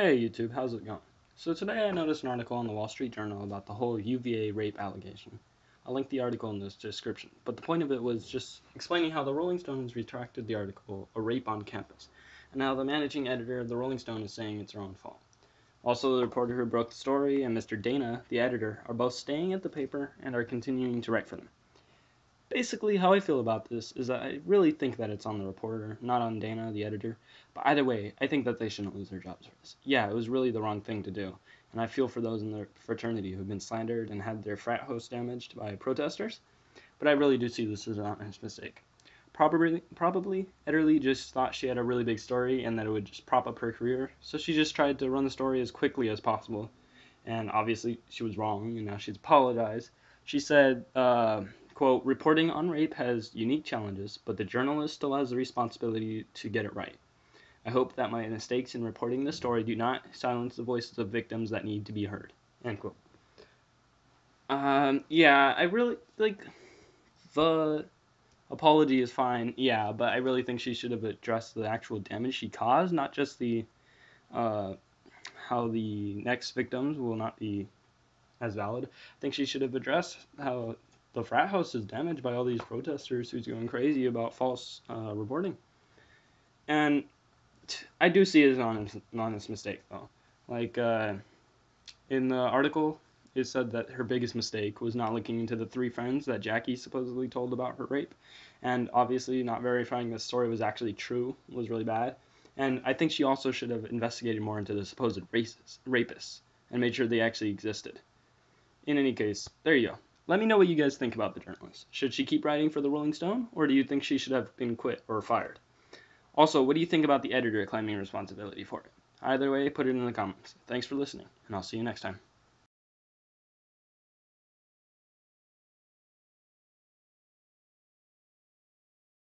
Hey YouTube, how's it going? So today I noticed an article in the Wall Street Journal about the whole UVA rape allegation. I'll link the article in the description, but the point of it was just explaining how the Rolling Stones retracted the article, A Rape on Campus, and how the managing editor of the Rolling Stone is saying it's her own fault. Also, the reporter who broke the story and Mr. Dana, the editor, are both staying at the paper and are continuing to write for them. Basically, how I feel about this is that I really think that it's on the reporter, not on Dana, the editor. But either way, I think that they shouldn't lose their jobs for this. Yeah, it was really the wrong thing to do, and I feel for those in the fraternity who've been slandered and had their frat host damaged by protesters. But I really do see this as an honest mistake. Probably, probably, Ederle just thought she had a really big story and that it would just prop up her career, so she just tried to run the story as quickly as possible. And obviously, she was wrong, and now she's apologized. She said, uh, Quote, reporting on rape has unique challenges, but the journalist still has the responsibility to get it right. I hope that my mistakes in reporting the story do not silence the voices of victims that need to be heard. End quote. Um, yeah, I really, like, the apology is fine, yeah, but I really think she should have addressed the actual damage she caused, not just the, uh, how the next victims will not be as valid. I think she should have addressed how the frat house is damaged by all these protesters who's going crazy about false uh, reporting. And I do see it as an honest, an honest mistake, though. Like, uh, in the article, it said that her biggest mistake was not looking into the three friends that Jackie supposedly told about her rape. And obviously, not verifying the story was actually true was really bad. And I think she also should have investigated more into the supposed rapists and made sure they actually existed. In any case, there you go. Let me know what you guys think about the journalist. Should she keep writing for the Rolling Stone, or do you think she should have been quit or fired? Also, what do you think about the editor claiming responsibility for it? Either way, put it in the comments. Thanks for listening, and I'll see you next time.